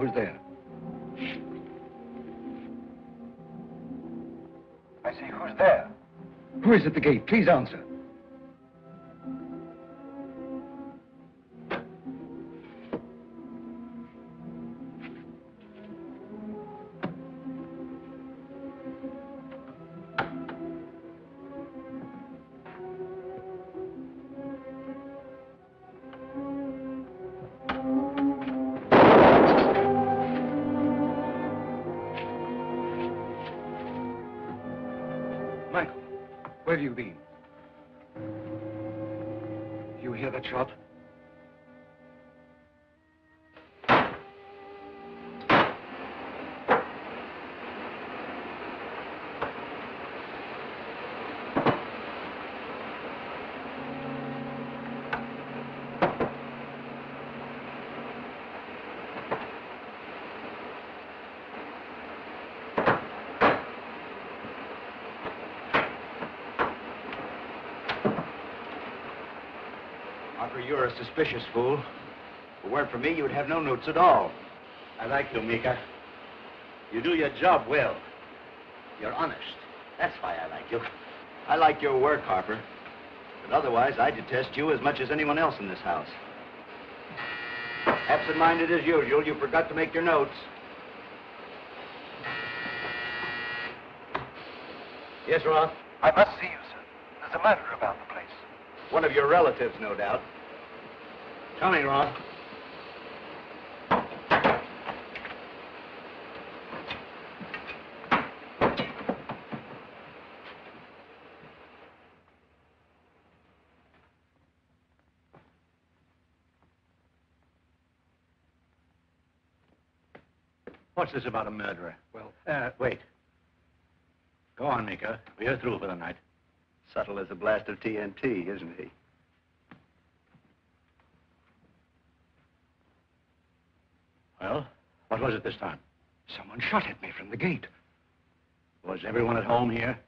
Who's there? I say, who's there? Who is at the gate? Please answer. A suspicious fool. If it weren't for me, you would have no notes at all. I like you, Meeker. You do your job well. You're honest. That's why I like you. I like your work, Harper. But otherwise, I detest you as much as anyone else in this house. Absent-minded as usual, you forgot to make your notes. Yes, Roth? I must see you, sir. There's a murder about the place. One of your relatives, no doubt. Coming, Roth. What's this about a murderer? Well, Uh, wait. Go on, Meeker. We're through for the night. Subtle as a blast of TNT, isn't he? Well, what was it this time? someone shot at me from the gate. Was everyone at home here?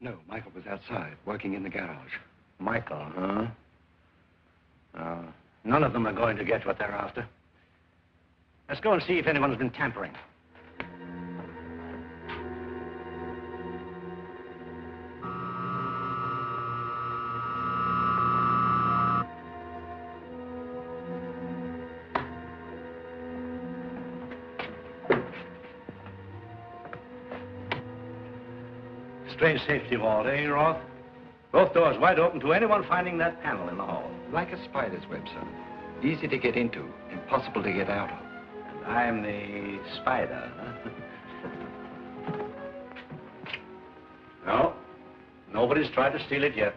No, Michael was outside, working in the garage. Michael, huh? Uh, none of them are going to get what they're after. Let's go and see if anyone's been tampering. Strange safety vault, eh, Roth? Both doors wide open to anyone finding that panel in the hall. Like a spider's web, sir. Easy to get into, impossible to get out of. And I'm the spider. huh? no, nobody's tried to steal it yet.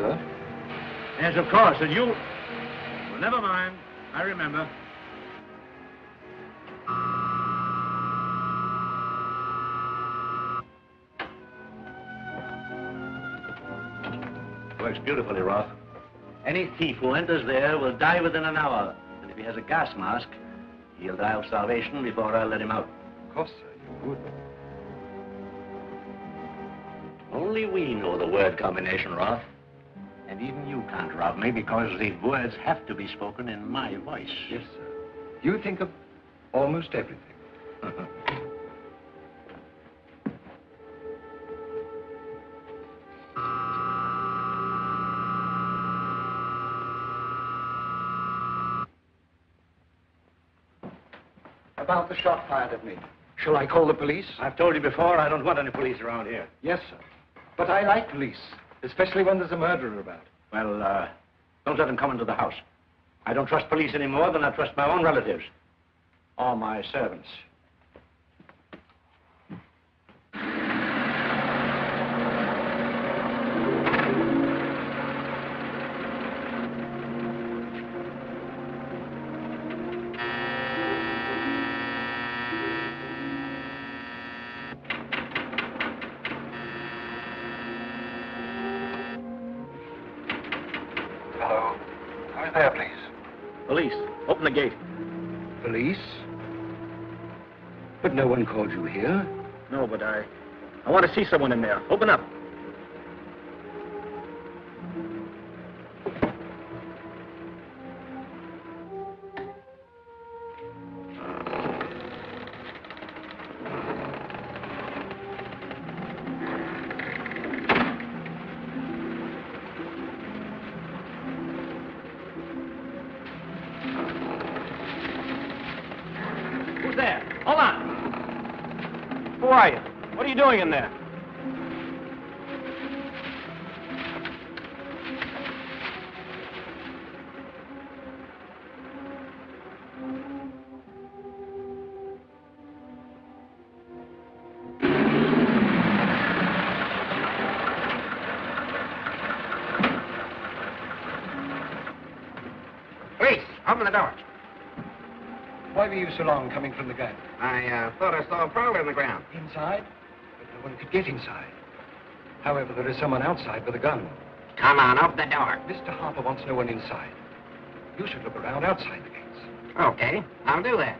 Sir? Yes, of course. And you... Well, never mind. I remember. Works beautifully, Roth. Any thief who enters there will die within an hour. And if he has a gas mask, he'll die of starvation before I'll let him out. Of course, sir, you would. Only we know the word combination, Roth. And even you can't rob me because the words have to be spoken in my voice. Yes, sir. You think of almost everything. About the shot fired at me. Shall I call the police? I've told you before, I don't want any police around here. Yes, sir. But I like police, especially when there's a murderer about. Well, uh, don't let them come into the house. I don't trust police any more than I trust my own relatives. Or my servants. But no one called you here. No, but I... I want to see someone in there. Open up. Doing in there? Police, open the door. Why were you so long coming from the gun? I uh, thought I saw a prowler in the ground. Inside? One could get inside. However, there is someone outside with a gun. Come on, open the door. Mr. Harper wants no one inside. You should look around outside the gates. Okay, I'll do that.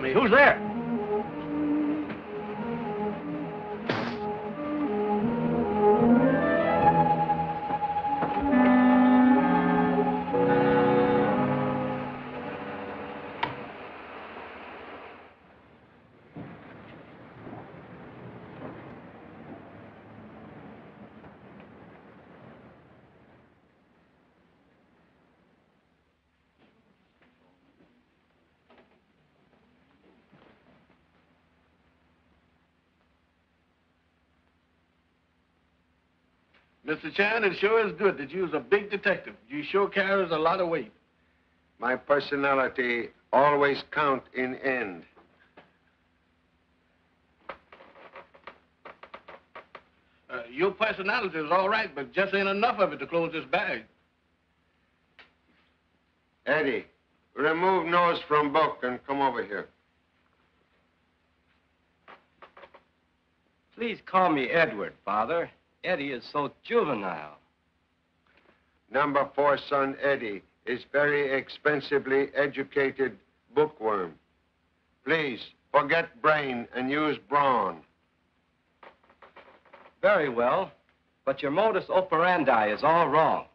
Me. Who's there? Mr. Chan, it sure is good that you's a big detective. You sure carries a lot of weight. My personality always count in end. Uh, your personality is all right, but just ain't enough of it to close this bag. Eddie, remove nose from book and come over here. Please call me Edward, Father. Eddie is so juvenile. Number four son Eddie is very expensively educated bookworm. Please, forget brain and use brawn. Very well, but your modus operandi is all wrong.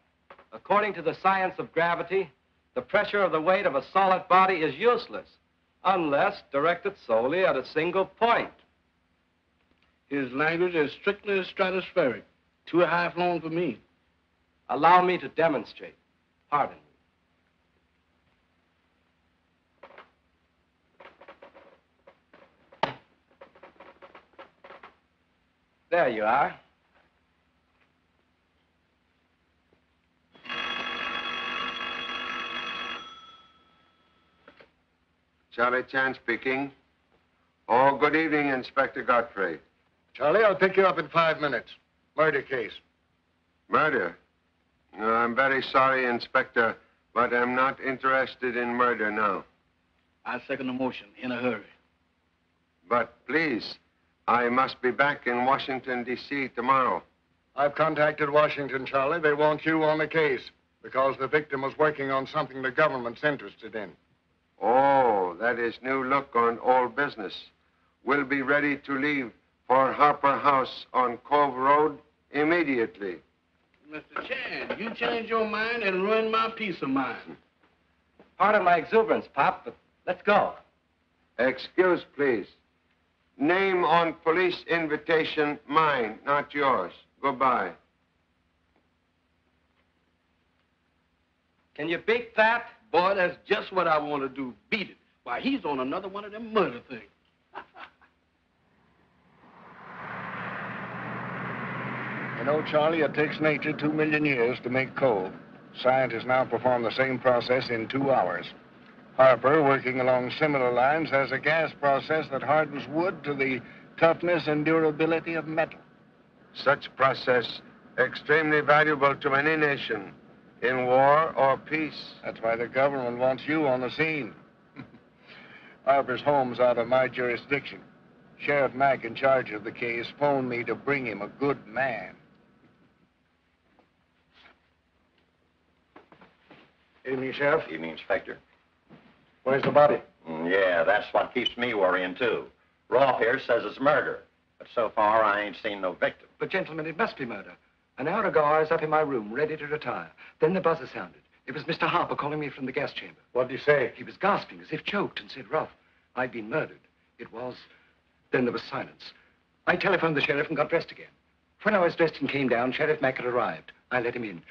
According to the science of gravity, the pressure of the weight of a solid body is useless unless directed solely at a single point. His language is strictly stratospheric, too high flown for me. Allow me to demonstrate. Pardon me. There you are. Charlie Chan speaking. Oh, good evening, Inspector Godfrey. Charlie, I'll pick you up in five minutes. Murder case. Murder? No, I'm very sorry, Inspector, but I'm not interested in murder now. I second the motion in a hurry. But please, I must be back in Washington, D.C. tomorrow. I've contacted Washington, Charlie. They want you on the case because the victim was working on something the government's interested in. Oh, that is new look on old business. We'll be ready to leave for Harper House on Cove Road immediately. Mr. Chan, you change your mind and ruin my peace of mind. Pardon my exuberance, Pop, but let's go. Excuse, please. Name on police invitation mine, not yours. Goodbye. Can you beat that? Boy, that's just what I want to do. Beat it. Why, he's on another one of them murder things. You know, Charlie, it takes nature two million years to make coal. Scientists now perform the same process in two hours. Harper, working along similar lines, has a gas process that hardens wood to the toughness and durability of metal. Such process extremely valuable to any nation in war or peace. That's why the government wants you on the scene. Harper's home's out of my jurisdiction. Sheriff Mack, in charge of the case, phoned me to bring him a good man. Evening, Sheriff. Evening, Inspector. Where's the body? Mm, yeah, that's what keeps me worrying, too. Roth here says it's murder. But so far, I ain't seen no victim. But, gentlemen, it must be murder. An hour ago, I was up in my room, ready to retire. Then the buzzer sounded. It was Mr. Harper calling me from the gas chamber. What'd he say? He was gasping as if choked and said, Roth, I've been murdered. It was... Then there was silence. I telephoned the sheriff and got dressed again. When I was dressed and came down, Sheriff Mack had arrived. I let him in.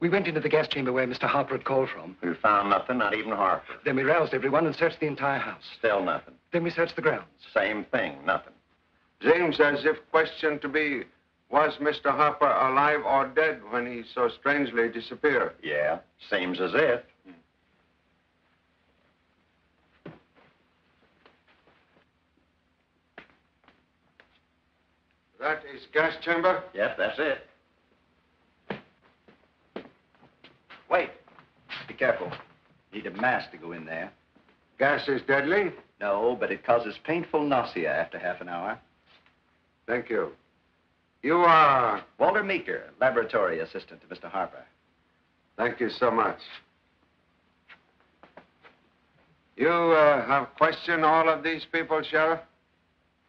We went into the gas chamber where Mr. Harper had called from. We found nothing, not even Harper. Then we roused everyone and searched the entire house. Still nothing. Then we searched the grounds. Same thing, nothing. Seems as if question to be, was Mr. Harper alive or dead when he so strangely disappeared? Yeah, seems as if. That is gas chamber? Yep, that's it. Wait. Be careful. Need a mask to go in there. Gas is deadly? No, but it causes painful nausea after half an hour. Thank you. You are... Walter Meeker, laboratory assistant to Mr. Harper. Thank you so much. You uh, have questioned all of these people, Sheriff?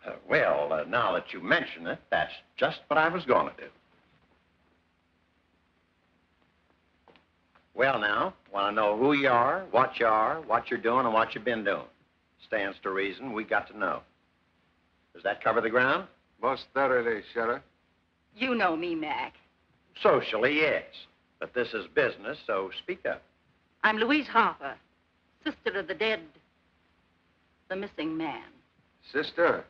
Uh, well, uh, now that you mention it, that's just what I was going to do. Well, now, want to know who you are, what you are, what you're doing, and what you've been doing. Stands to reason we got to know. Does that cover the ground? Most thoroughly, Sheriff. You know me, Mack. Socially, yes. But this is business, so speak up. I'm Louise Harper, sister of the dead, the missing man. Sister,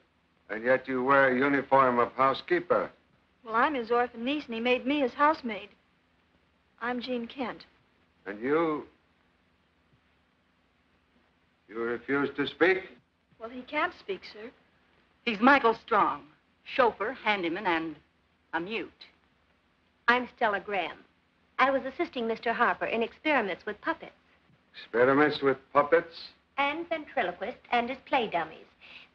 and yet you wear a uniform of housekeeper. Well, I'm his orphan niece, and he made me his housemaid. I'm Jean Kent. And you... You refuse to speak? Well, he can't speak, sir. He's Michael Strong, chauffeur, handyman, and a mute. I'm Stella Graham. I was assisting Mr. Harper in experiments with puppets. Experiments with puppets? And ventriloquist and his play dummies.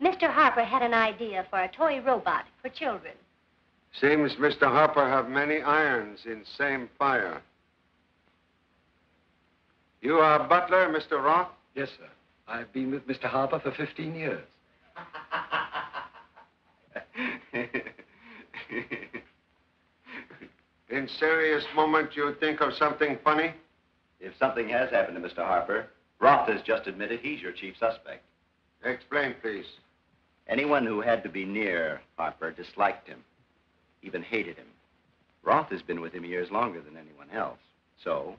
Mr. Harper had an idea for a toy robot for children. Seems Mr. Harper have many irons in same fire. You are butler, Mr. Roth? Yes, sir. I've been with Mr. Harper for 15 years. In serious moment, you think of something funny? If something has happened to Mr. Harper, Roth has just admitted he's your chief suspect. Explain, please. Anyone who had to be near Harper disliked him, even hated him. Roth has been with him years longer than anyone else. So,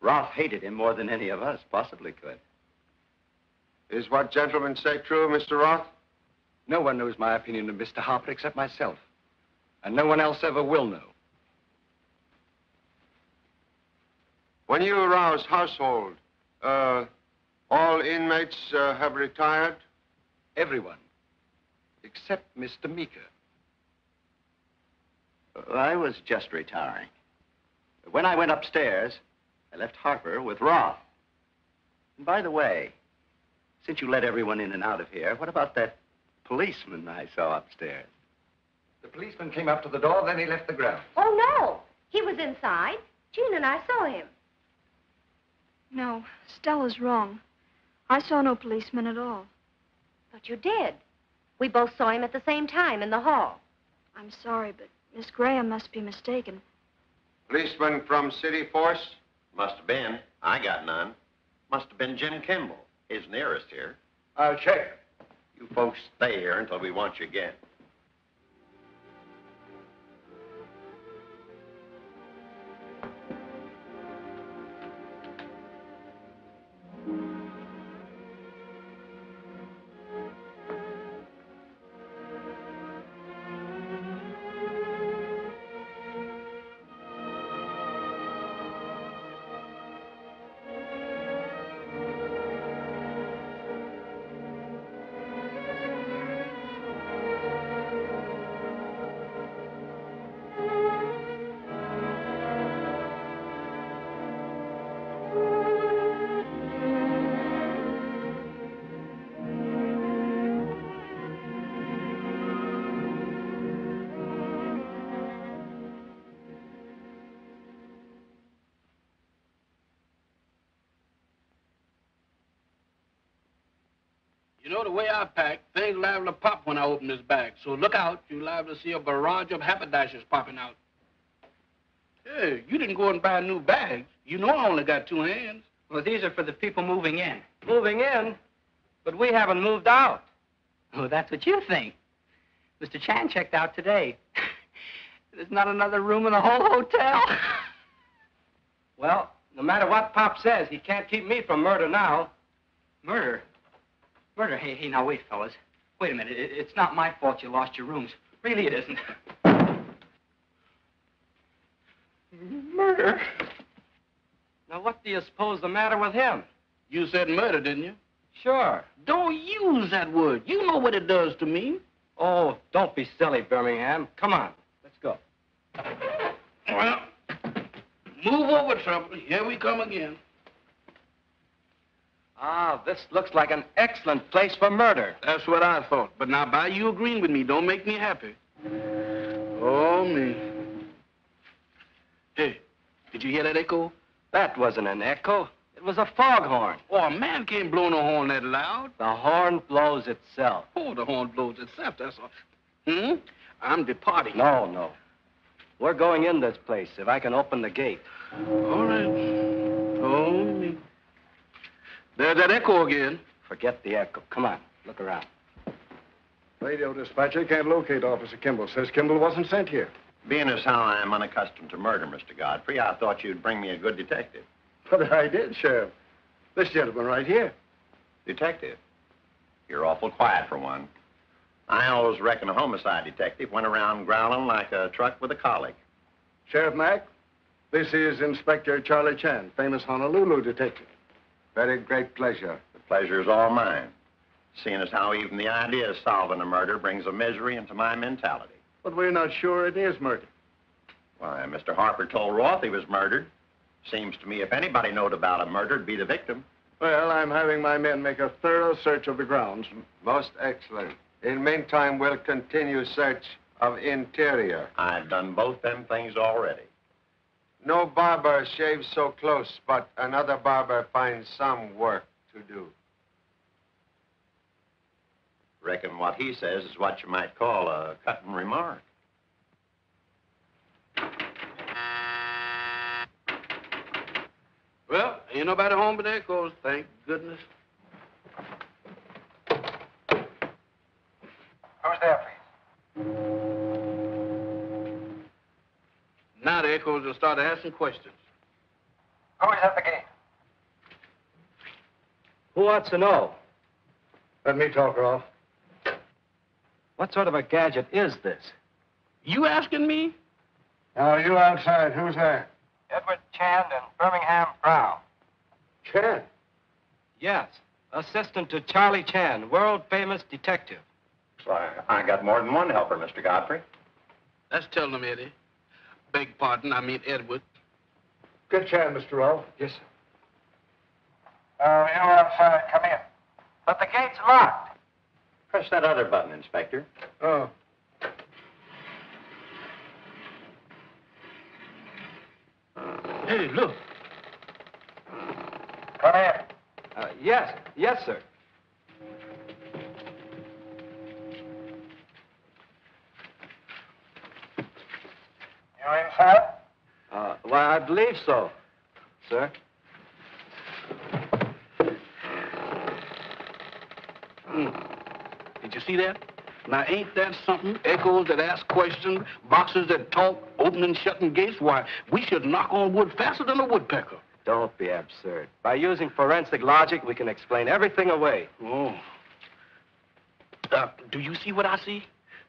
Roth hated him more than any of us possibly could. Is what gentlemen say true, Mr. Roth? No one knows my opinion of Mr. Harper except myself. And no one else ever will know. When you arouse household, uh, All inmates uh, have retired? Everyone, except Mr. Meeker. I was just retiring. When I went upstairs, I left Harper with Roth. And by the way, since you let everyone in and out of here, what about that policeman I saw upstairs? The policeman came up to the door, then he left the ground. Oh, no. He was inside. Jean and I saw him. No, Stella's wrong. I saw no policeman at all. But you did. We both saw him at the same time in the hall. I'm sorry, but Miss Graham must be mistaken. Policeman from City Force? Must have been. I got none. Must have been Jim Kimball, his nearest here. I'll check. You folks stay here until we want you again. You know, the way I pack, things liable to pop when I open this bag. So look out. You're liable to see a barrage of haberdashers popping out. Hey, you didn't go and buy new bags. You know I only got two hands. Well, these are for the people moving in. Moving in, but we haven't moved out. Oh, that's what you think. Mr. Chan checked out today. There's not another room in the whole hotel. Well, no matter what Pop says, he can't keep me from murder now. Murder? Murder? Hey, hey, now wait, fellas. Wait a minute. It, it's not my fault you lost your rooms. Really, it isn't. Murder? Now, what do you suppose the matter with him? You said murder, didn't you? Sure. Don't use that word. You know what it does to me. Oh, don't be silly, Birmingham. Come on, let's go. Well, move over, trouble. Here we come again. Ah, this looks like an excellent place for murder. That's what I thought. But now, by you agreeing with me, don't make me happy. Oh, me. Hey, did you hear that echo? That wasn't an echo. It was a foghorn. Oh, a man can't blow no horn that loud. The horn blows itself. Oh, the horn blows itself, that's all. Hmm? I'm departing. No, no. We're going in this place if I can open the gate. All right. Oh, me. There's that echo again. Forget the echo. Come on, look around. Radio dispatcher can't locate Officer Kimball. Says Kimball wasn't sent here. Being as how I am unaccustomed to murder, Mr. Godfrey, I thought you'd bring me a good detective. But I did, Sheriff. This gentleman right here. Detective? You're awful quiet for one. I always reckon a homicide detective went around growling like a truck with a colic. Sheriff Mack, this is Inspector Charlie Chan, famous Honolulu detective. Very great pleasure. The pleasure is all mine. Seeing as how even the idea of solving a murder brings a misery into my mentality. But we're not sure it is murder. Why, Mr. Harper told Roth he was murdered. Seems to me if anybody knowed about a murder, it'd be the victim. Well, I'm having my men make a thorough search of the grounds. Most excellent. In meantime, we'll continue search of interior. I've done both them things already. No barber shaves so close, but another barber finds some work to do. Reckon what he says is what you might call a cutting remark. Well, ain't nobody home but the echoes, thank goodness. Who's there, please? Now the echoes will start asking questions. Who is at the gate? Who wants to know? Let me talk, Ralph. What sort of a gadget is this? You asking me? Now, you outside. Who's there? Edward Chan and Birmingham Brown. Chan. Yes. Assistant to Charlie Chan, world famous detective. So I, I got more than one helper, Mr. Godfrey. Let's tell them, Eddie. Beg pardon, I mean Edward. Good Chan, Mr. Rolfe. Yes, sir. Uh, you outside. Come in. But the gate's locked. Press that other button, Inspector. Oh. Hey, look. Come in. Uh, yes, yes, sir. You inside? Uh, well, I believe so, sir. Hmm. Did you see that? Now, ain't that something? Echoes that ask questions, boxes that talk, opening and shutting gates. Why, we should knock on wood faster than a woodpecker. Don't be absurd. By using forensic logic, we can explain everything away. Oh. Uh, do you see what I see?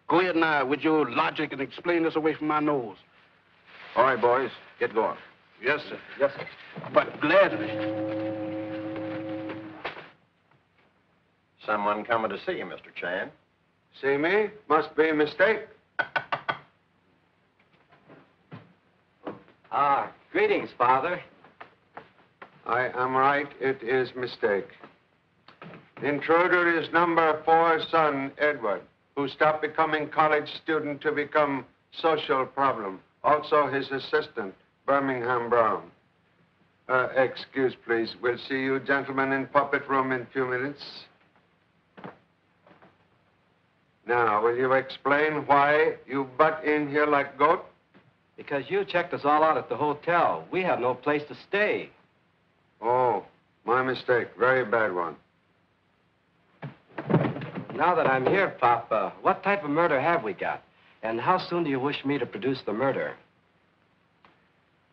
Go ahead now with your logic and explain this away from my nose. All right, boys, get going. Yes, sir. Yes, sir. But gladly. Someone coming to see you, Mr. Chan. See me? Must be a mistake. Ah, greetings, Father. I am right. It is mistake. Intruder is number four son, Edward, who stopped becoming college student to become social problem. Also his assistant, Birmingham Brown. Uh, excuse, please. We'll see you gentlemen in puppet room in a few minutes. Now, will you explain why you butt in here like goat? Because you checked us all out at the hotel. We have no place to stay. Oh, my mistake. Very bad one. Now that I'm here, Papa, what type of murder have we got? And how soon do you wish me to produce the murder?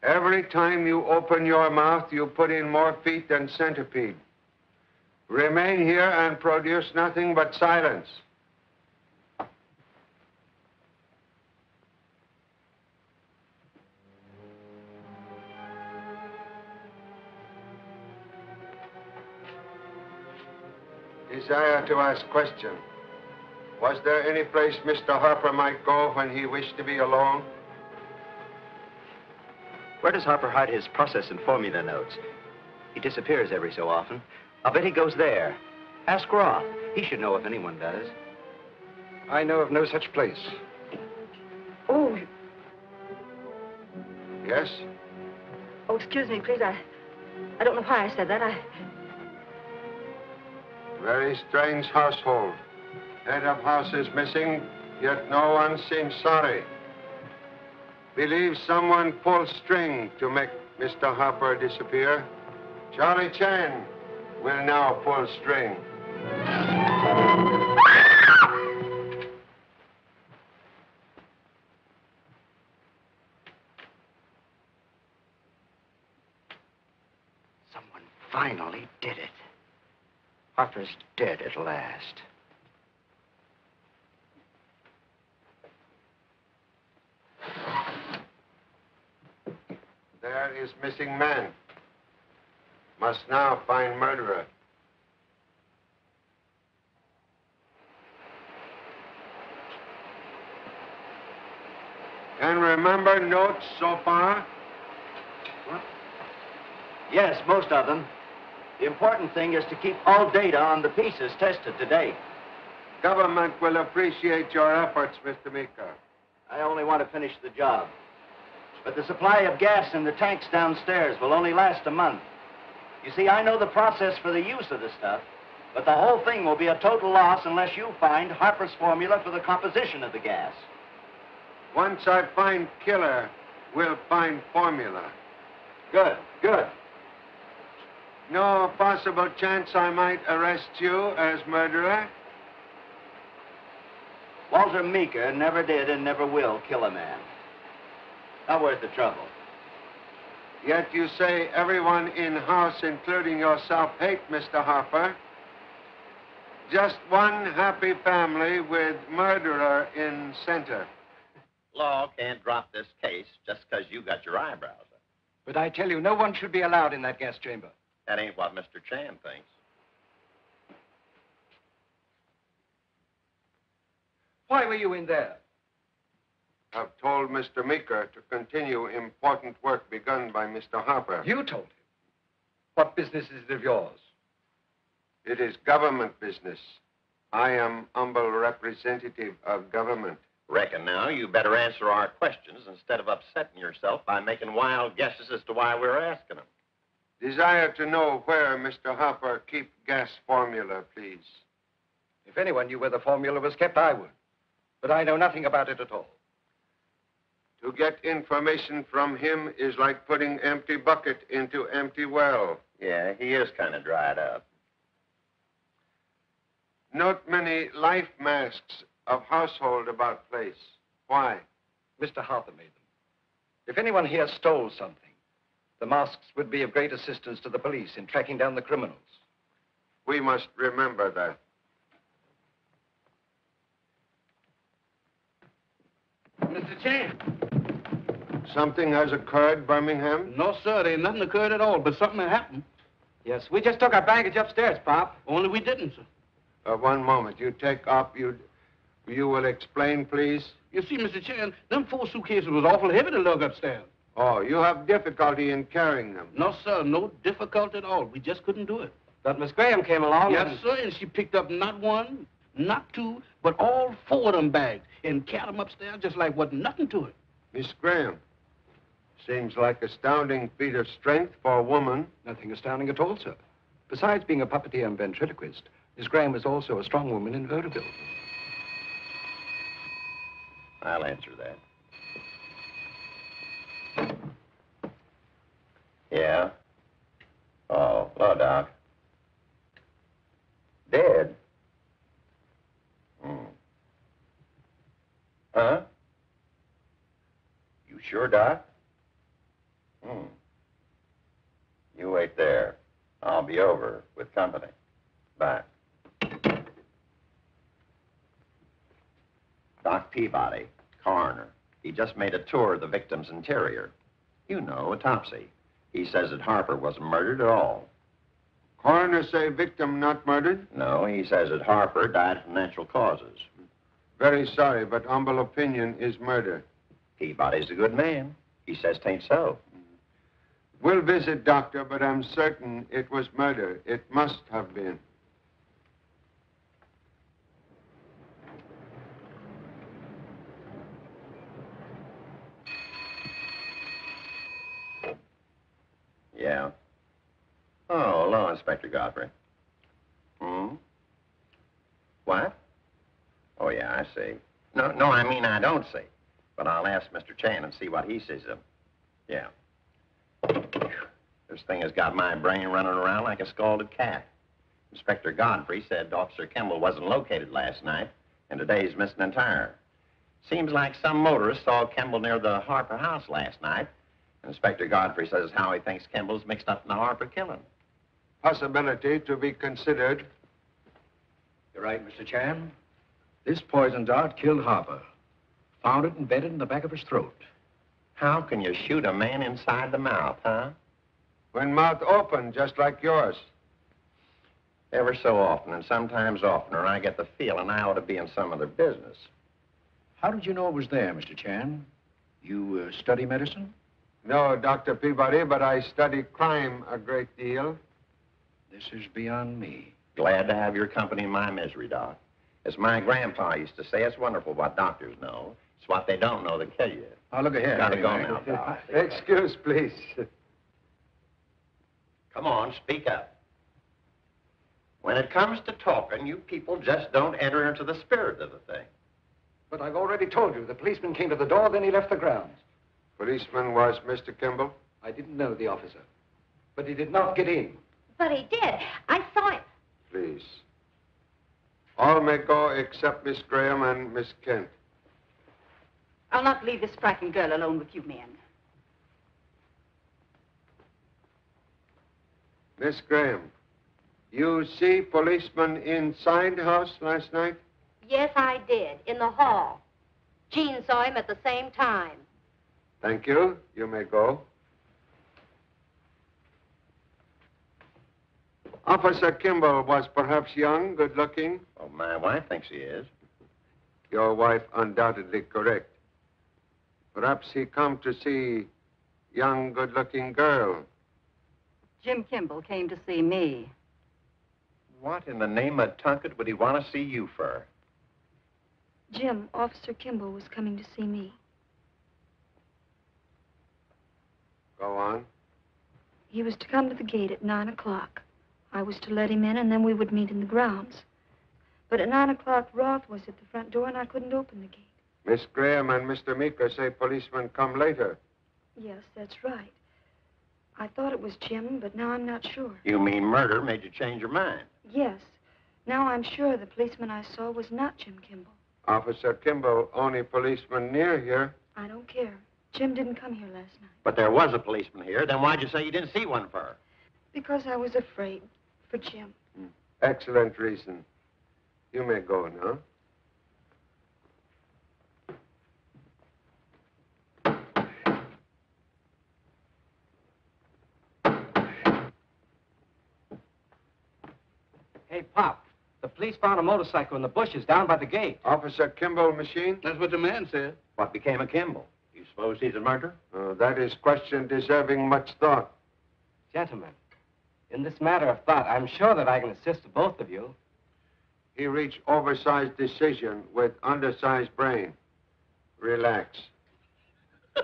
Every time you open your mouth, you put in more feet than centipede. Remain here and produce nothing but silence. Desire to ask question. Was there any place Mr. Harper might go when he wished to be alone? Where does Harper hide his process and formula notes? He disappears every so often. I'll bet he goes there. Ask Roth. He should know if anyone does. I know of no such place. Oh, Yes? oh, excuse me, please. I, I don't know why I said that. I, Very strange household. Head of house is missing, yet no one seems sorry. Believe someone pulled string to make Mr. Harper disappear. Charlie Chan will now pull string. Someone finally did it. Harper's dead at last. There is missing man. Must now find murderer. Can remember notes so far? What? Yes, most of them. The important thing is to keep all data on the pieces tested today. Government will appreciate your efforts, Mr. Meeker. I only want to finish the job. But the supply of gas in the tanks downstairs will only last a month. You see, I know the process for the use of the stuff, but the whole thing will be a total loss unless you find Harper's formula for the composition of the gas. Once I find killer, we'll find formula. Good, good. No possible chance I might arrest you as murderer? Walter Meeker never did and never will kill a man. Not worth the trouble. Yet you say everyone in-house, including yourself, hate Mr. Harper. Just one happy family with murderer in center. Law can't drop this case just because you got your eyebrows up. But I tell you, no one should be allowed in that gas chamber. That ain't what Mr. Chan thinks. Why were you in there? I've told Mr. Meeker to continue important work begun by Mr. Harper. You told him. What business is it of yours? It is government business. I am humble representative of government. Reckon now you better answer our questions instead of upsetting yourself by making wild guesses as to why we're asking them. Desire to know where Mr. Harper keep gas formula, please. If anyone knew where the formula was kept, I would. But I know nothing about it at all. To get information from him is like putting empty bucket into empty well. Yeah, he is kind of dried up. Not many life masks of household about place. Why? Mr. Harper made them. If anyone here stole something, the masks would be of great assistance to the police in tracking down the criminals. We must remember that. Mr. Chan. Something has occurred, Birmingham? No, sir. There ain't nothing occurred at all, but something happened. Yes, we just took our baggage upstairs, Pop. Only we didn't, sir. Uh, one moment. You take up. You, you will explain, please. You see, Mr. Chan, them four suitcases was awful heavy to lug upstairs. Oh, you have difficulty in carrying them. No, sir. No difficulty at all. We just couldn't do it. But Miss Graham came along. Yes, and- sir. And she picked up not one, not two, but all four of them bags and carried them upstairs just like wasn't nothing to it. Miss Graham. Seems like astounding feat of strength for a woman. Nothing astounding at all, sir. Besides being a puppeteer and ventriloquist, Miss Graham was also a strong woman in vaudeville. I'll answer that. Yeah? Oh, hello, Doc. Dead? Hmm. Huh? You sure, Doc? Hmm. You wait there. I'll be over with company. Bye. Doc Peabody, coroner. He just made a tour of the victim's interior. You know, autopsy. He says that Harper wasn't murdered at all. Coroner say victim not murdered? No, he says that Harper died from natural causes. Very sorry, but humble opinion is murder. Peabody's a good man. He says tain't so. We'll visit, doctor, but I'm certain it was murder. It must have been. Yeah. Oh, hello, Inspector Godfrey. Hmm? What? Oh, yeah, I see. No, no, I mean I don't see. But I'll ask Mr. Chan and see what he sees of. Yeah. This thing has got my brain running around like a scalded cat. Inspector Godfrey said Officer Kimball wasn't located last night, and today he's missing entire. Seems like some motorist saw Kimball near the Harper house last night. Inspector Godfrey says how he thinks Kimball's mixed up in the Harper killing. Possibility to be considered. You're right, Mr. Chan. This poison dart killed Harper. Found it embedded in the back of his throat. How can you shoot a man inside the mouth, huh? When mouth open, just like yours. Ever so often, and sometimes oftener, I get the feeling I ought to be in some other business. How did you know it was there, Mr. Chan? You uh, study medicine? No, Dr. Peabody, but I study crime a great deal. This is beyond me. Glad to have your company in my misery, Doc. As my grandpa used to say, it's wonderful what doctors know. It's what they don't know that kill you. Oh, look ahead. Gotta go now, Doc. Excuse, please. Come on, speak up. When it comes to talking, you people just don't enter into the spirit of the thing. But I've already told you. The policeman came to the door, then he left the grounds. Policeman was Mr. Kimball? I didn't know the officer. But he did not get in. But he did. I saw him. Please. All may go except Miss Graham and Miss Kent. I'll not leave this frightened girl alone with you men. Miss Graham, you see policeman inside house last night? Yes, I did, in the hall. Jean saw him at the same time. Thank you. You may go. Officer Kimball was perhaps young, good looking. Oh, my wife thinks he is. Your wife undoubtedly correct. Perhaps he come to see young, good-looking girl. Jim Kimball came to see me. What in the name of Tunket would he want to see you for? Jim, Officer Kimball was coming to see me. Go on. He was to come to the gate at nine o'clock. I was to let him in, and then we would meet in the grounds. But at nine o'clock, Roth was at the front door, and I couldn't open the gate. Miss Graham and Mr. Meeker say policemen come later. Yes, that's right. I thought it was Jim, but now I'm not sure. You mean murder made you change your mind? Yes. Now I'm sure the policeman I saw was not Jim Kimball. Officer Kimball, only policeman near here. I don't care. Jim didn't come here last night But there was a policeman here. Then why'd you say you didn't see one for? because I was afraid for Jim. Hmm. Excellent reason. You may go now. Hey, Pop, the police found a motorcycle in the bushes down by the gate. Officer Kimball machine? That's what the man said. What became of Kimball? You suppose he's a murderer? Uh, that is question deserving much thought. Gentlemen, in this matter of thought, I'm sure that I can assist both of you. He reached oversized decision with undersized brain. Relax.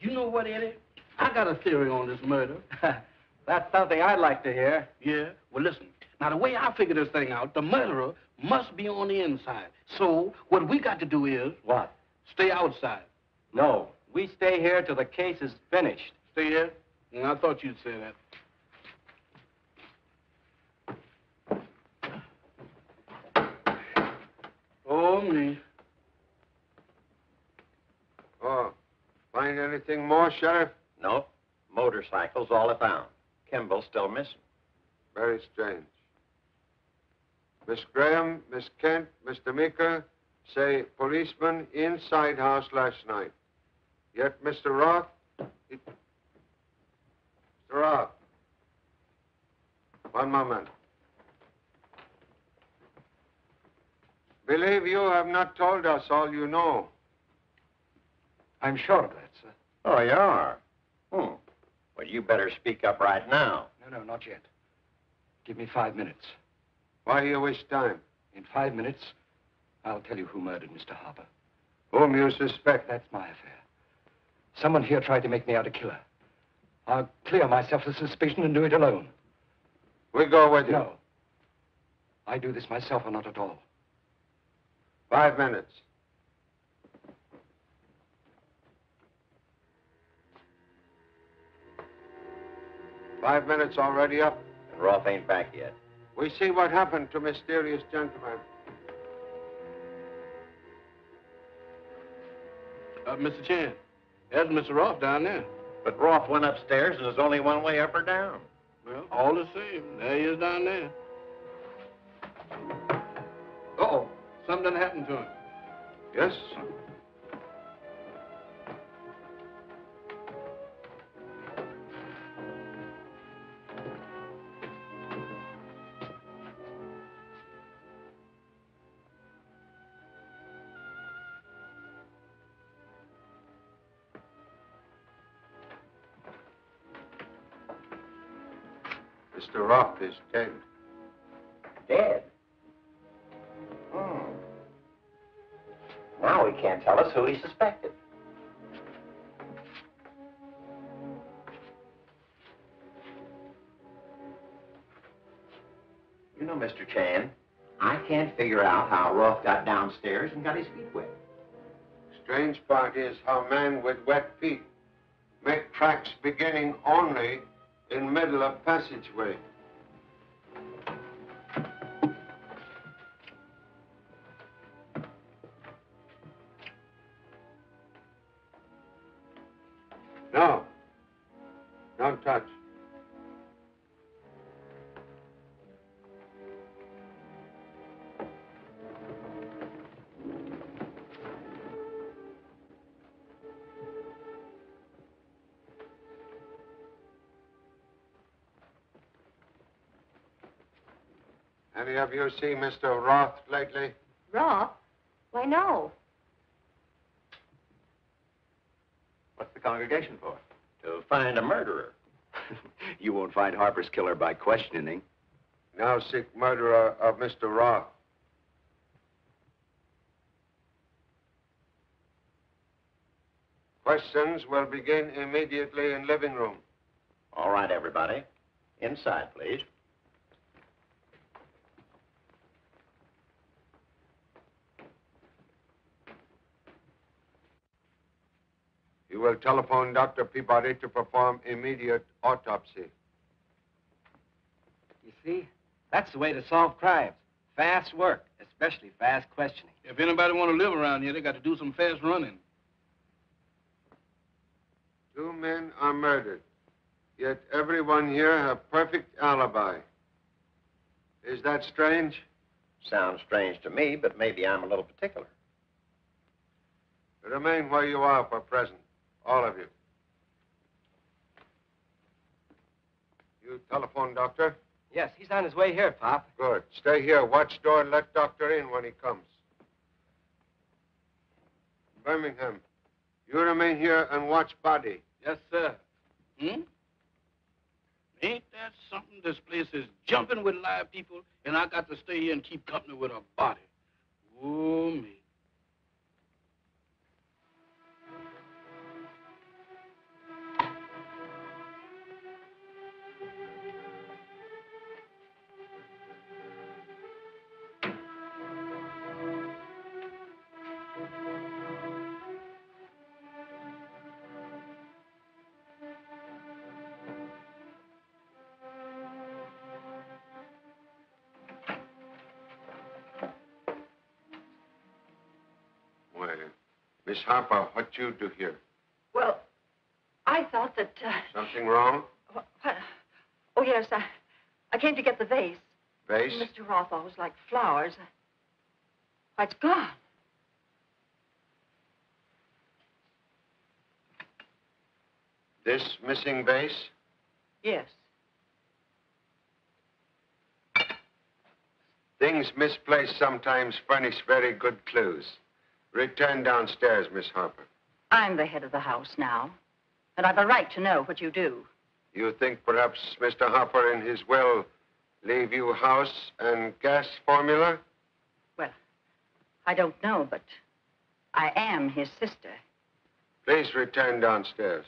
You know what, Eddie? I got a theory on this murder. That's something I'd like to hear. Yeah? Well, listen. Now, the way I figure this thing out, the murderer must be on the inside. So, what we got to do is What? stay outside. No, we stay here till the case is finished. Stay here? And I thought you'd say that. Oh, me. Oh, find anything more, Sheriff? Nope. Motorcycle's all I found. Kimball's still missing. Very strange. Miss Graham, Miss Kent, Mr. Meeker say policeman inside house last night. Yet Mr. Roth, he... Mr. Roth. One moment. Believe you have not told us all you know. I'm sure of that, sir. Oh, you are? Hmm. Well, you better speak up right now. No, no, not yet. Give me five minutes. Why you waste time? In five minutes, I'll tell you who murdered Mr. Harper. Whom you suspect? That's my affair. Someone here tried to make me out a killer. I'll clear myself of suspicion and do it alone. We go with you. No. I do this myself or not at all. Five minutes. Five minutes already up. And Roth ain't back yet. We see what happened to mysterious gentleman. Uh, Mr. Chan, there's Mr. Roth down there. But Roth went upstairs and there's only one way up or down. Well, all the same, there he is down there. Uh-oh, something happened to him. Yes? Roth is dead. Dead? Hmm. Now he can't tell us who he suspected. You know, Mr. Chan, I can't figure out how Roth got downstairs and got his feet wet. Strange part is how men with wet feet make tracks beginning only in middle of passageway. You see Mr. Roth lately? Roth? Why, no. What's the congregation for? To find a murderer. you won't find Harper's killer by questioning. Now seek murderer of Mr. Roth. Questions will begin immediately in living room. All right, everybody. Inside, please. You will telephone Dr. Peabody to perform immediate autopsy. You see, that's the way to solve crimes. Fast work, especially fast questioning. If anybody want to live around here, they got to do some fast running. Two men are murdered, yet everyone here have perfect alibi. Is that strange? Sounds strange to me, but maybe I'm a little particular. Remain where you are for present, all of you. You telephone, Doctor? Yes, he's on his way here, Pop. Good. Stay here. Watch door and let Doctor in when he comes. Birmingham, you remain here and watch body. Yes, sir. Hmm? Ain't that something? This place is jumping with live people, and I got to stay here and keep company with a body. Oh, me. Miss Harper, what you do here? Well, I thought that. Uh, Something wrong? what? Oh, yes, I, I came to get the vase. Vase? Mr. Roth always liked flowers. Why, it's gone. This missing vase? Yes. Things misplaced sometimes furnish very good clues. Return downstairs, Miss Harper. I'm the head of the house now, and I've a right to know what you do. You think perhaps Mr. Harper in his will leave you house and gas formula? Well, I don't know, but I am his sister. Please return downstairs.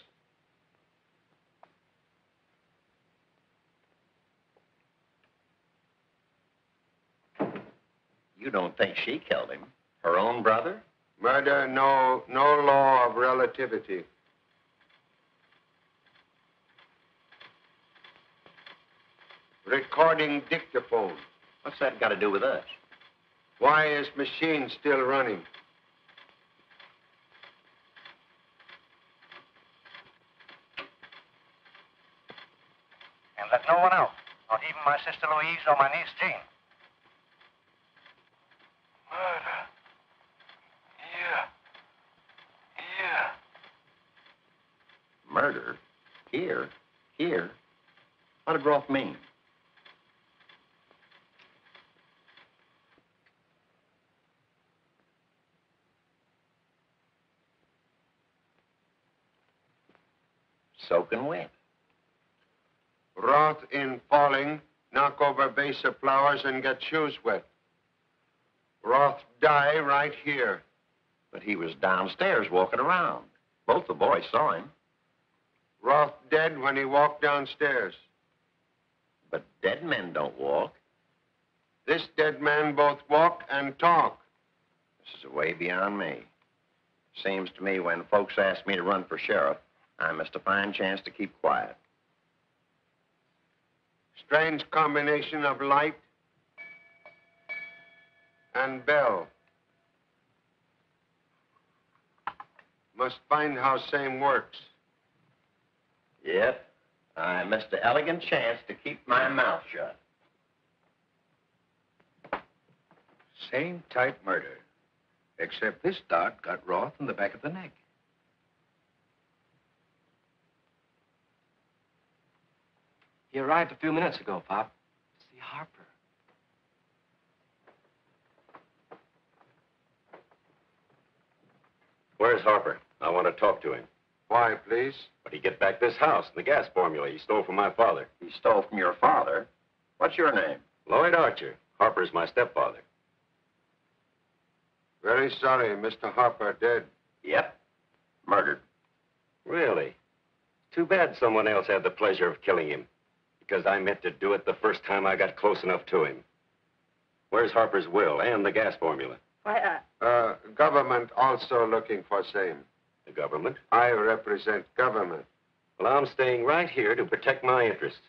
You don't think she killed him? Her own brother? Murder, no, no law of relativity. Recording dictaphone. What's that got to do with us? Why is machine still running? And let no one out, not even my sister Louise or my niece Jean. Murder. Here. Here. Murder? Here? Here? What did Roth mean? Soaking wet. Roth in falling, knock over vase of flowers and get shoes wet. Roth die right here. But he was downstairs walking around. Both the boys saw him. Roth dead when he walked downstairs. But dead men don't walk. This dead man both walk and talk. This is way beyond me. Seems to me when folks ask me to run for sheriff, I missed a fine chance to keep quiet. Strange combination of light and bell. Must find how same works. Yep. I missed an elegant chance to keep my mouth shut. Same type murder. Except this dot got Roth in the back of the neck. He arrived a few minutes ago, Pop. See Harper. Where's Harper? I want to talk to him. Why, please? But he get back this house and the gas formula he stole from my father. He stole from your father. What's your name? Lloyd Archer. Harper's my stepfather. Very sorry, Mr. Harper dead. Yep. Murdered. Really? Too bad someone else had the pleasure of killing him. Because I meant to do it the first time I got close enough to him. Where's Harper's will and the gas formula? Why, uh, Uh, government also looking for same. The government? I represent government. Well, I'm staying right here to protect my interests.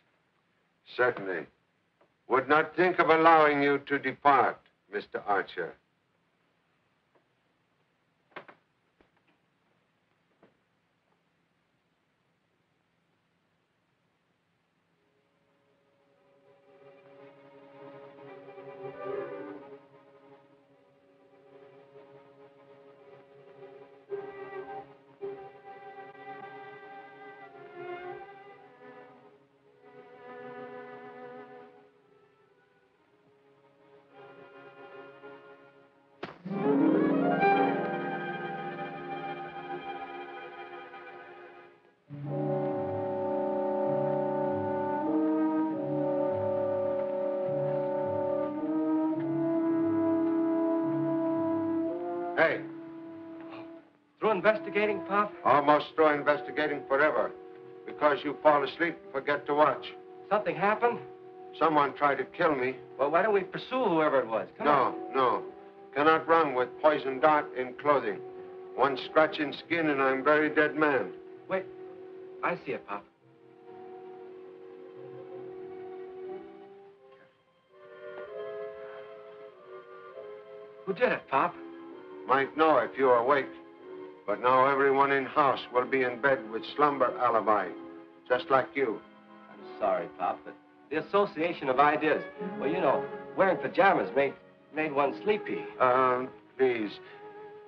Certainly. Would not think of allowing you to depart, Mr. Archer. Hey, Through investigating, Pop? almost through investigating forever. Because you fall asleep and forget to watch. Something happened? Someone tried to kill me. Well, why don't we pursue whoever it was? Come no, on. no. Cannot run with poison dart in clothing. One scratch in skin and I'm very dead man. Wait. I see it, Pop. Who did it, Pop? Might know if you are awake. But now everyone in house will be in bed with slumber alibi. Just like you. I'm sorry, Pop, but the association of ideas. Well, you know, wearing pajamas made made one sleepy. Uh, please.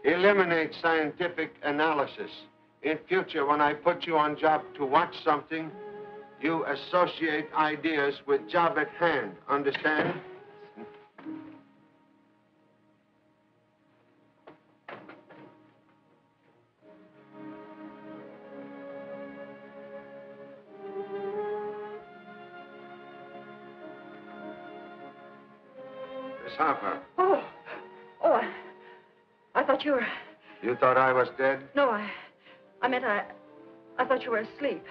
Eliminate scientific analysis. In future, when I put you on job to watch something, you associate ideas with job at hand. Understand? Thought you were. you thought I was dead? No, I, I meant I, I thought you were asleep.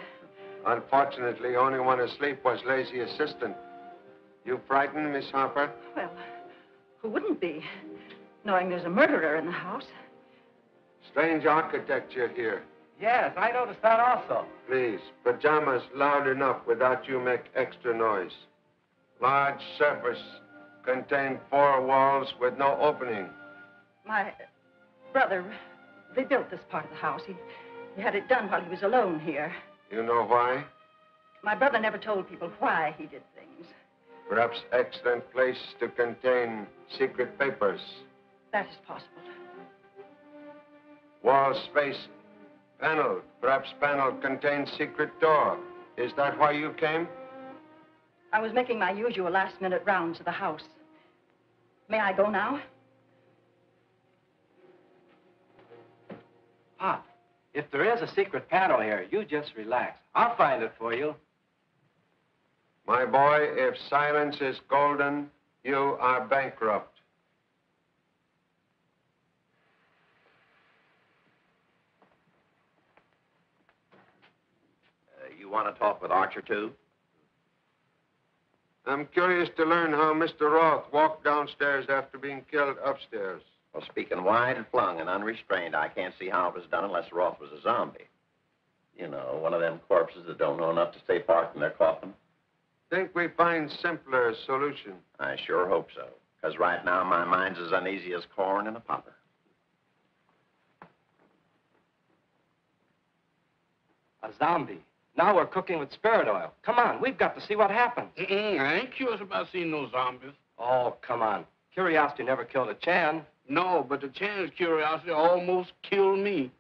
Unfortunately, only one asleep was lazy assistant. You frightened, Miss Harper? Well, who wouldn't be, knowing there's a murderer in the house? Strange architecture here. Yes, I noticed that also. Please, pajamas loud enough without you make extra noise. Large surface contain four walls with no opening. My brother they built this part of the house. He, he had it done while he was alone here. You know why? My brother never told people why he did things. Perhaps excellent place to contain secret papers. That is possible. Wall space panel. Perhaps panel contains secret door. Is that why you came? I was making my usual last minute rounds of the house. May I go now? Pop, if there is a secret panel here, you just relax. I'll find it for you. My boy, if silence is golden, you are bankrupt. Uh, you want to talk with Archer, too? I'm curious to learn how Mr. Roth walked downstairs after being killed upstairs. Well, speaking wide and flung and unrestrained, I can't see how it was done unless Roth was a zombie. You know, one of them corpses that don't know enough to stay parked in their coffin. Think we find simpler solution. I sure hope so. Because right now, my mind's as uneasy as corn in a popper. A zombie. Now we're cooking with spirit oil. Come on, we've got to see what happens. Mm-mm, I ain't curious about seeing no zombies. Oh, come on. Curiosity never killed a Chan. No, but the Chan's curiosity almost killed me.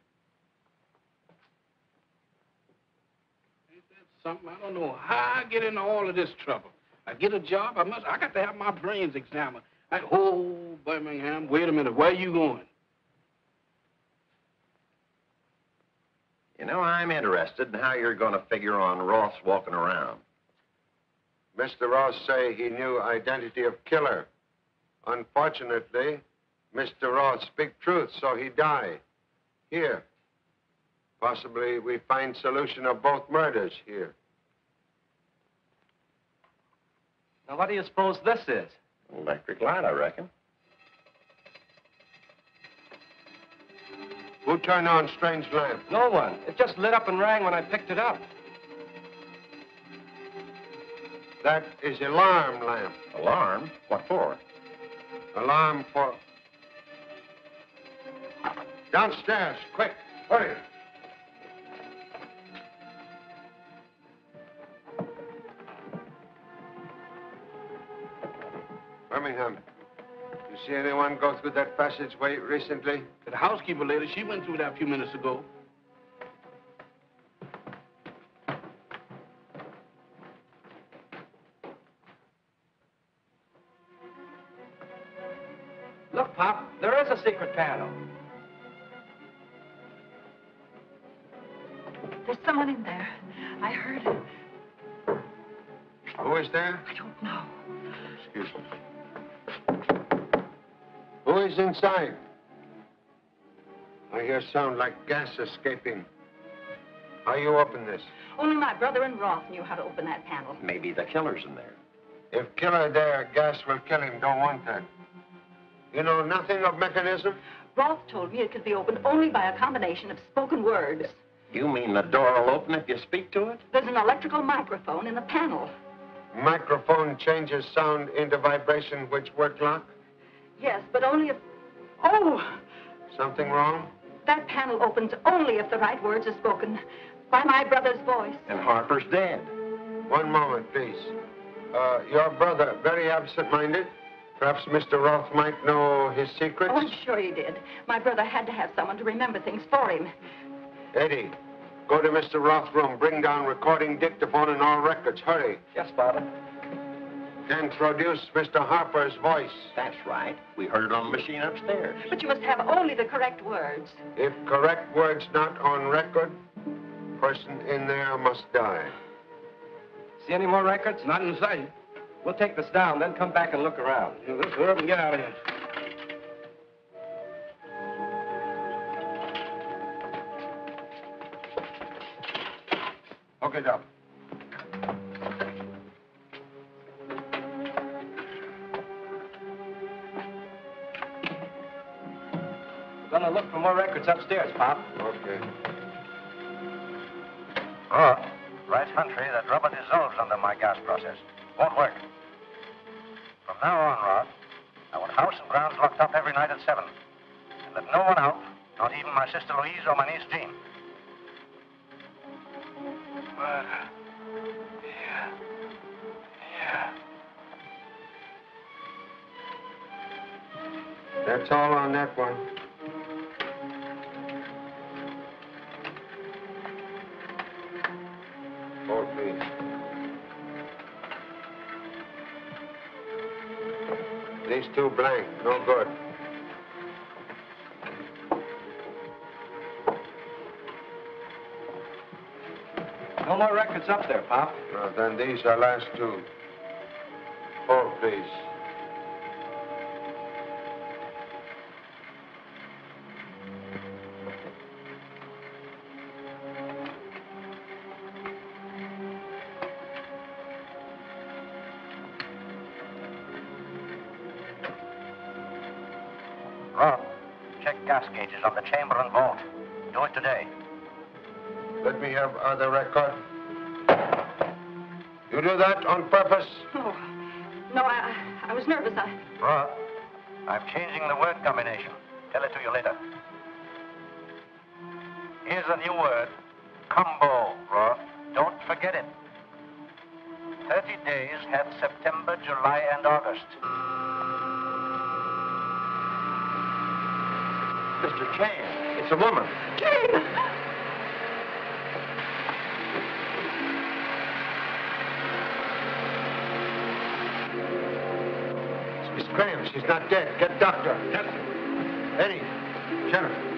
Ain't that something? I don't know how I get into all of this trouble. I get a job, I must, I got to have my brains examined. I, oh, Birmingham, wait a minute, where are you going? You know, I'm interested in how you're going to figure on Roth walking around. Mr. Roth say he knew identity of killer. Unfortunately, Mr. Roth speak truth, so he die. Here. Possibly we find solution of both murders here. Now, what do you suppose this is? Electric light, I reckon. Who turned on strange lamp? No one. It just lit up and rang when I picked it up. That is alarm lamp. Alarm? What for? Alarm for... Downstairs, quick, hurry. Birmingham, you see anyone go through that passageway recently? The housekeeper lady, she went through that a few minutes ago. Look, Pop, there is a secret panel. Who is there? I don't know. Excuse me. Who is inside? I hear sound like gas escaping. How you open this? Only my brother and Roth knew how to open that panel. Maybe the killer's in there. If killer there, gas will kill him. Don't want that. You know nothing of mechanism? Roth told me it could be opened only by a combination of spoken words. You mean the door will open if you speak to it? There's an electrical microphone in the panel. Microphone changes sound into vibration, which work lock? Yes, but only if... Oh! Something wrong? That panel opens only if the right words are spoken by my brother's voice. And Harper's dead. One moment, please. Uh, your brother, very absent-minded. Perhaps Mr. Roth might know his secrets? Oh, I'm sure he did. My brother had to have someone to remember things for him. Eddie, go to Mr. Roth's room. Bring down recording dictaphone and all records. Hurry. Yes, Father. Introduce Mr. Harper's voice. That's right. We heard it on the machine upstairs. But you must have only the correct words. If correct words not on record, person in there must die. See any more records? Not in sight. We'll take this down, then come back and look around. Yeah, let's hurry up and get out of here. We're gonna look for more records upstairs, Pop. Okay. Roth, right Huntry that rubber dissolves under my gas process. Won't work. From now on, Pop. Uh, then these are last two. Hold, please. Roth, check gas gauges on the chamber and vault. Do it today. Let me have other record. That on purpose? Oh, no, I, I was nervous. I... Roth, I'm changing the word combination. Tell it to you later. Here's a new word. Combo, Roth. Don't forget it. 30 days have September, July, and August. Mr. Chan, it's a woman. Miss Graham, she's not dead. Get doctor. Yes, sir. Eddie, Jennifer.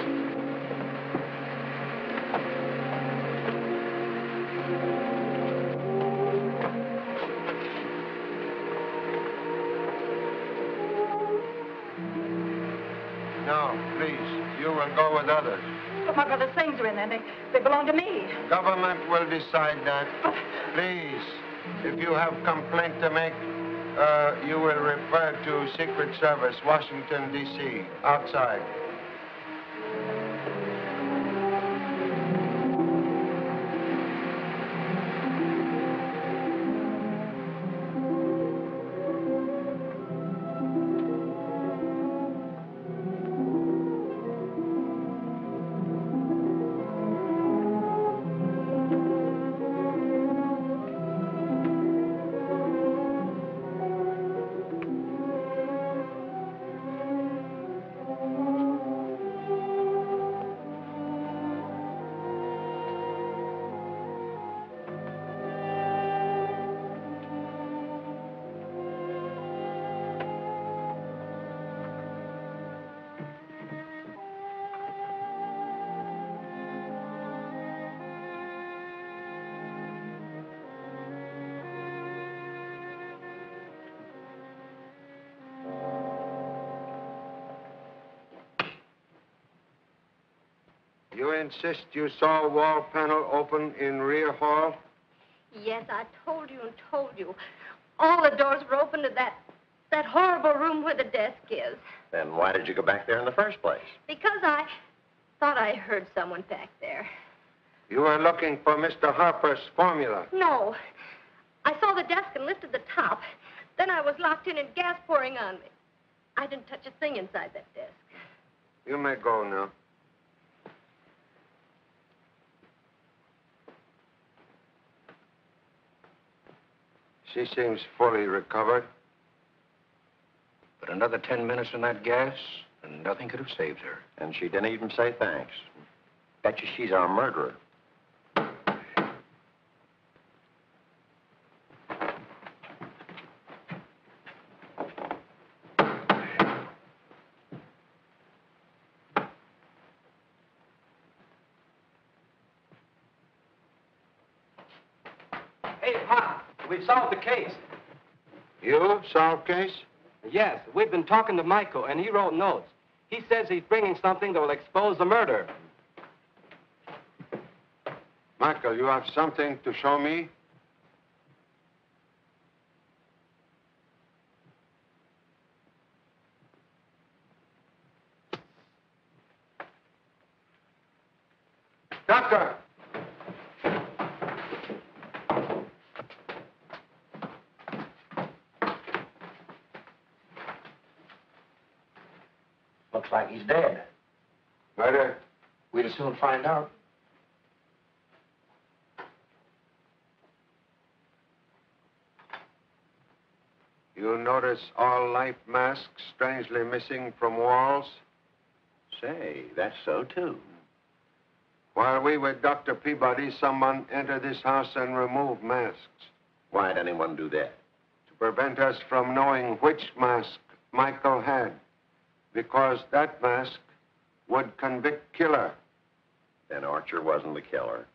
No, please. You will go with others. But my brother's things are in there. They, belong to me. Government will decide that. Please, if you have complaint to make, uh, you will refer to Secret Service, Washington, D.C., outside. Insist you saw a wall panel open in rear hall? Yes, I told you and told you. All the doors were open to that that horrible room where the desk is. Then why did you go back there in the first place? Because I thought I heard someone back there. You were looking for Mr. Harper's formula. No. I saw the desk and lifted the top. Then I was locked in and gas pouring on me. I didn't touch a thing inside that desk. You may go now. She seems fully recovered. But another ten minutes in that gas, and nothing could have saved her. And she didn't even say thanks. Bet you she's our murderer. Hey, Pop, we've solved the case. You case? Yes, we've been talking to Michael, and he wrote notes. He says he's bringing something that will expose the murder. Michael, you have something to show me? Doctor! Looks like he's dead. Murder? We'd find out. You notice all life masks strangely missing from walls? Say, that's so too. While we were Dr. Peabody, someone entered this house and removed masks Why'd anyone do that? to prevent us from knowing which mask Michael had. Because that mask would convict killer. Then Archer wasn't the killer.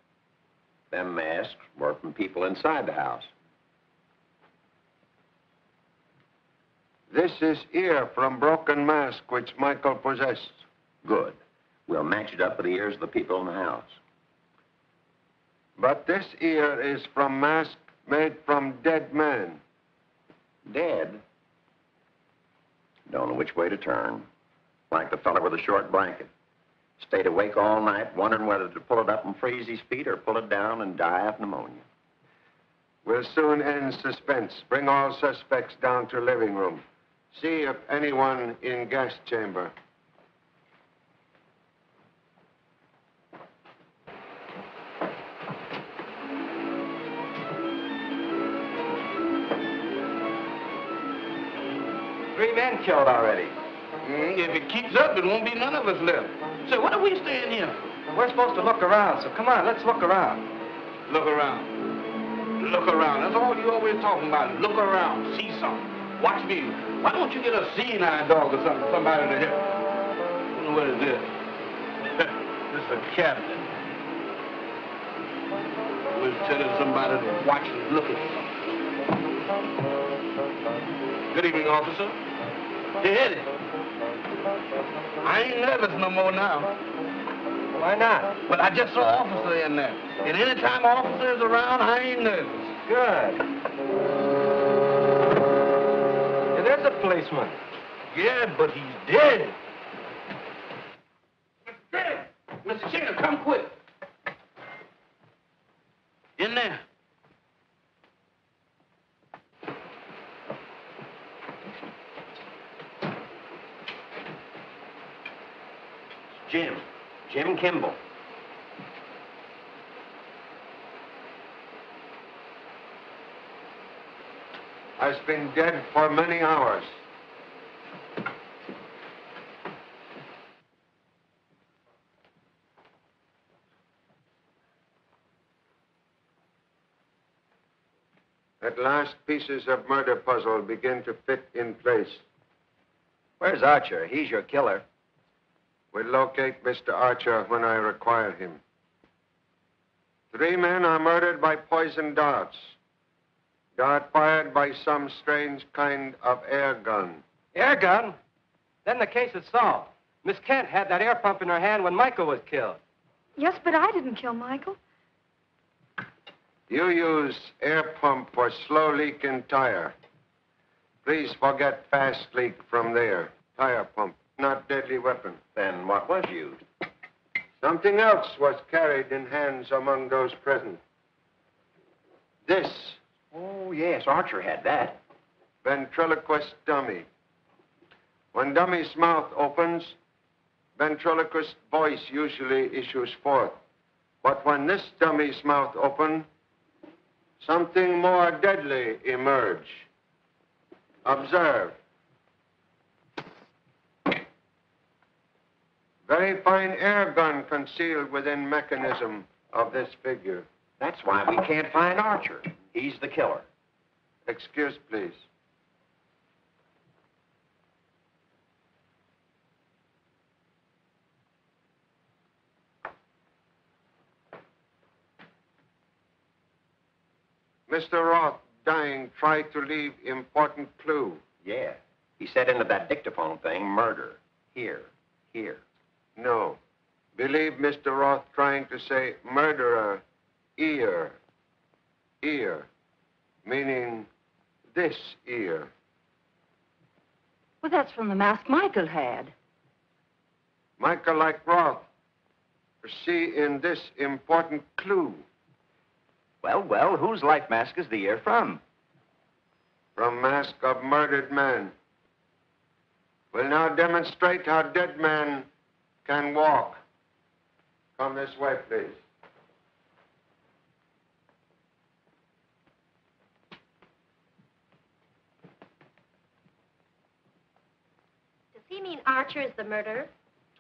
Them masks were from people inside the house. This is ear from broken mask which Michael possessed. Good. We'll match it up with the ears of the people in the house. But this ear is from mask made from dead man. Dead? Don't know which way to turn. Like the fellow with the short blanket. Stayed awake all night wondering whether to pull it up and freeze his feet or pull it down and die of pneumonia. We'll soon end suspense. Bring all suspects down to living room. See if anyone in gas chamber. Three men killed already. Mm, if it keeps up, it won't be none of us left. So what are we staying in here? We're supposed to look around, so come on, let's look around. Look around. Look around. That's all you always talking about. Look around. See something. Watch me. Why don't you get a senile dog or something, somebody to help? I what is this? this is a cabinet. Always telling somebody to watch and look at something. Good evening, officer. Hey, Eddie. I ain't nervous no more now. Why not? But I just saw officer in there. And anytime officer's around, I ain't nervous. Good. There's a policeman. Yeah, but he's dead. Mr. Sheriff, come quick. In there. Jim. Jim Kimball. Has been dead for many hours. At last, pieces of murder puzzle begin to fit in place. Where's Archer? He's your killer. We'll locate Mr. Archer when I require him. Three men are murdered by poison darts. Dart fired by some strange kind of air gun. Air gun? Then the case is solved. Miss Kent had that air pump in her hand when Michael was killed. Yes, but I didn't kill Michael. You use air pump for slow leak in tire. Please forget fast leak from there. Tire pump, not deadly weapon. Then what was used? Something else was carried in hands among those present. This. Oh, yes, Archer had that. Ventriloquist dummy. When dummy's mouth opens, ventriloquist voice usually issues forth. But when this dummy's mouth open, something more deadly emerge. Observe. Very fine air gun concealed within mechanism of this figure. That's why we can't find Archer. He's the killer. Excuse, please. Mr. Roth, dying, tried to leave important clue. Yeah. He said into that dictaphone thing, murder. Here. Here. No. Believe Mr. Roth trying to say murderer, ear, ear, meaning this ear. Well, that's from the mask Michael had. Michael, like Roth, see in this important clue. Well, well, whose life mask is the ear from? From mask of murdered man. We'll now demonstrate how dead man can walk. Come this way, please. Does he mean Archer is the murderer?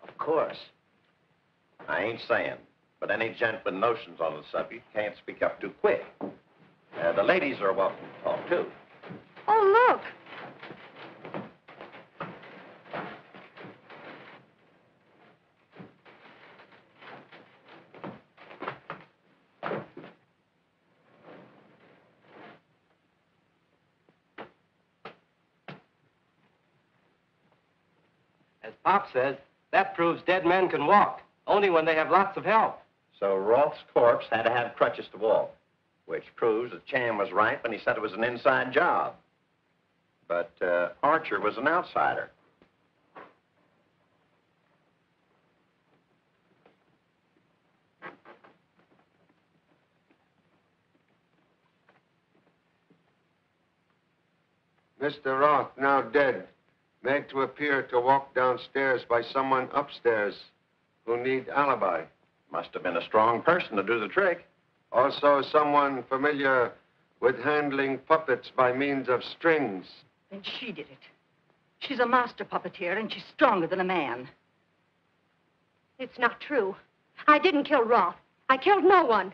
Of course. I ain't saying, but any gent with notions on the subject can't speak up too quick. Uh, the ladies are welcome to talk, too. Oh, look. As Pop says, that proves dead men can walk, only when they have lots of help. So Roth's corpse had to have crutches to walk, which proves that Chan was right when he said it was an inside job. But uh, Archer was an outsider. Mr. Roth, now dead, made to appear to walk downstairs by someone upstairs who need alibi. Must have been a strong person to do the trick. Also, someone familiar with handling puppets by means of strings. Then she did it. She's a master puppeteer, and she's stronger than a man. It's not true. I didn't kill Roth. I killed no one.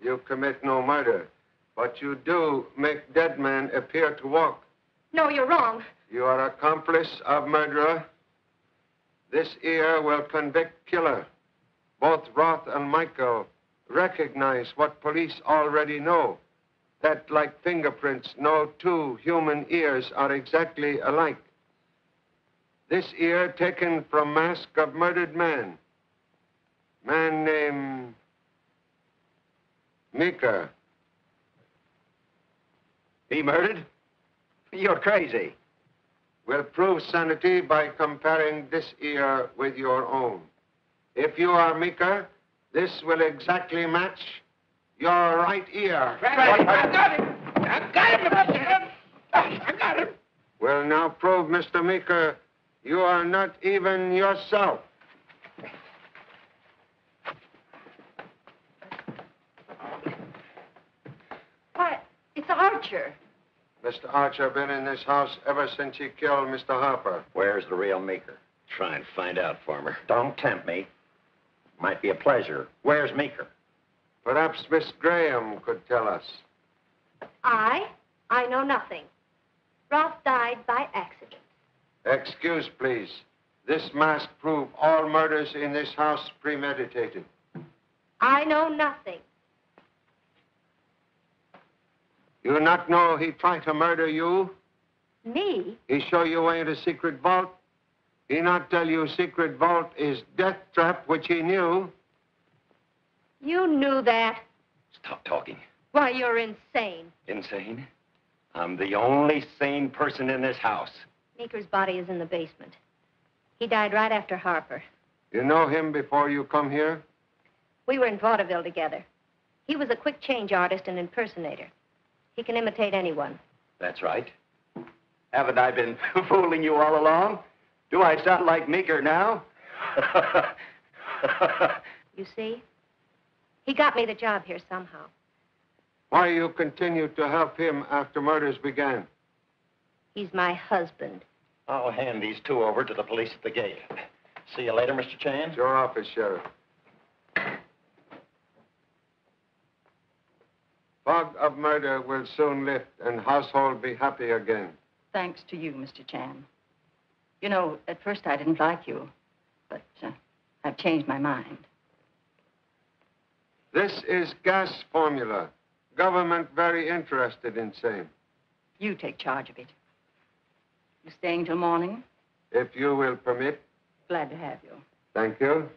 You commit no murder, but you do make dead men appear to walk. No, you're wrong. You are accomplice of murderer. This ear will convict killer. Both Roth and Michael recognize what police already know. That, like fingerprints, no two human ears are exactly alike. This ear taken from mask of murdered man. Man named Meeker. He murdered? You're crazy. We'll prove sanity by comparing this ear with your own. If you are Meeker, this will exactly match your right ear. I got him. I got him. I got him. Will now prove, Mr. Meeker, you are not even yourself. Why, it's Archer. Mr. Archer been in this house ever since he killed Mr. Harper. Where's the real Meeker? Try and find out, Farmer. Don't tempt me. Might be a pleasure. Where's Meeker? Perhaps Miss Graham could tell us. I? I know nothing. Roth died by accident. Excuse, please. This mask prove all murders in this house premeditated. I know nothing. You not know he tried to murder you? Me? He show you way to secret vault? He not tell you secret vault is death trap, which he knew? You knew that. Stop talking. Why, you're insane. Insane? I'm the only sane person in this house. Meeker's body is in the basement. He died right after Harper. You know him before you come here? We were in vaudeville together. He was a quick change artist and impersonator. He can imitate anyone. That's right. Haven't I been fooling you all along? Do I sound like Meeker now? You see? He got me the job here somehow. Why you continued to help him after murders began? He's my husband. I'll hand these two over to the police at the gate. See you later, Mr. Chan. It's your office, Sheriff. Fog of murder will soon lift and household be happy again. Thanks to you, Mr. Chan. You know, at first I didn't like you, but uh, I've changed my mind. This is gas formula. Government very interested in same. You take charge of it. You staying till morning? If you will permit. Glad to have you. Thank you.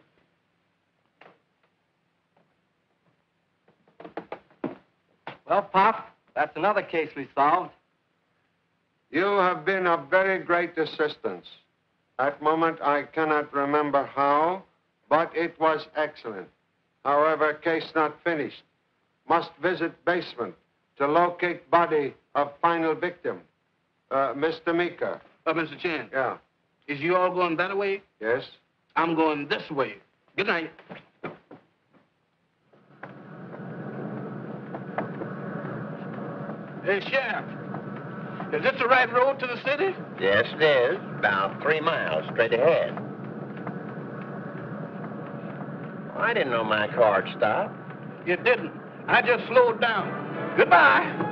Well, Pop, that's another case we solved. You have been of very great assistance. At moment, I cannot remember how, but it was excellent. However, case not finished. Must visit basement to locate body of final victim. Uh, Mr. Meeker. Uh, Mr. Chan, Yeah. is you all going that way? Yes? I'm going this way. Good night. Hey, Sheriff, is this the right road to the city? Yes, it is. About three miles straight ahead. I didn't know my car'd stop. You didn't. I just slowed down. Goodbye.